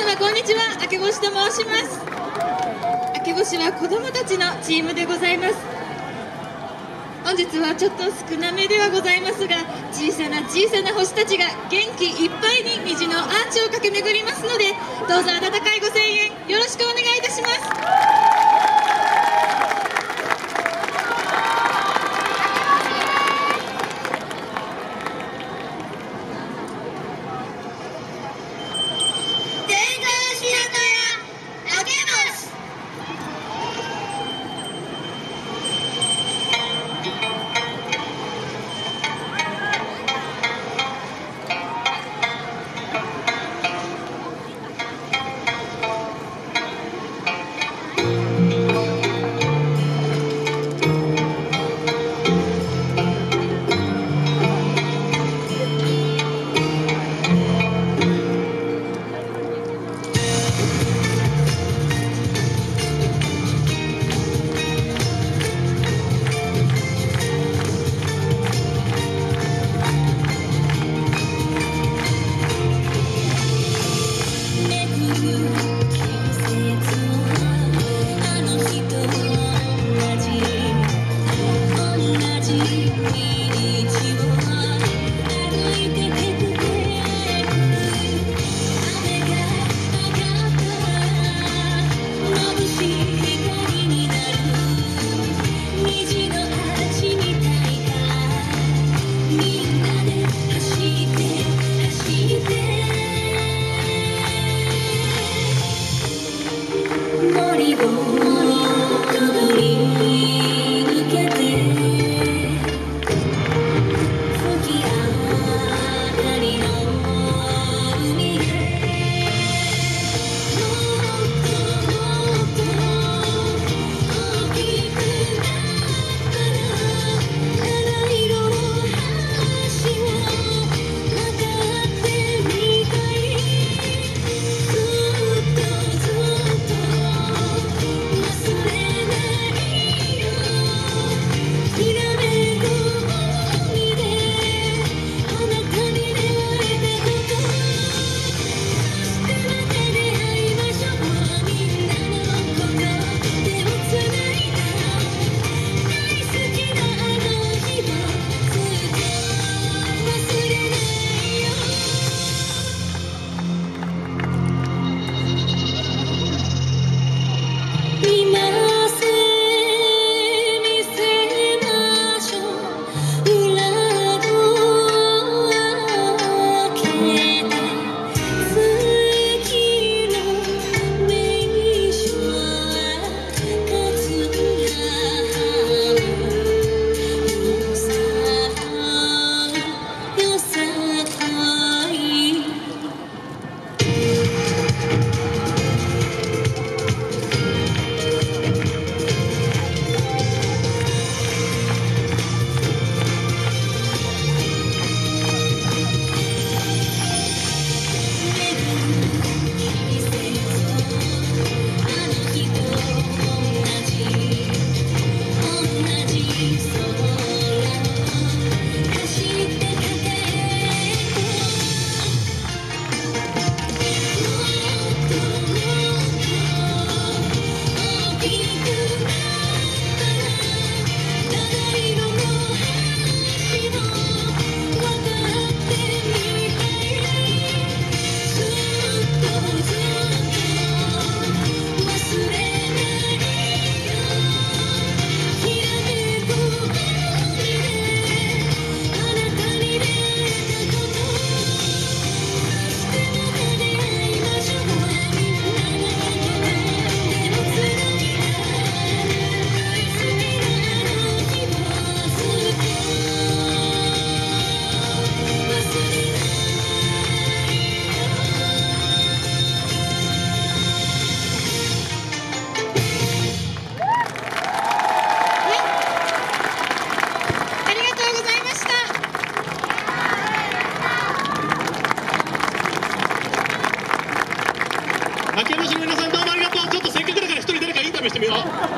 様こんにちは。明け星と申します。明け星は子供たちのチームでございます。本日はちょっと少なめではございますが小さな小さな星たちが元気いっぱいに虹のアーチを駆け巡りますのでどうぞ温かいご声援よろしくお願いいたします。go. me.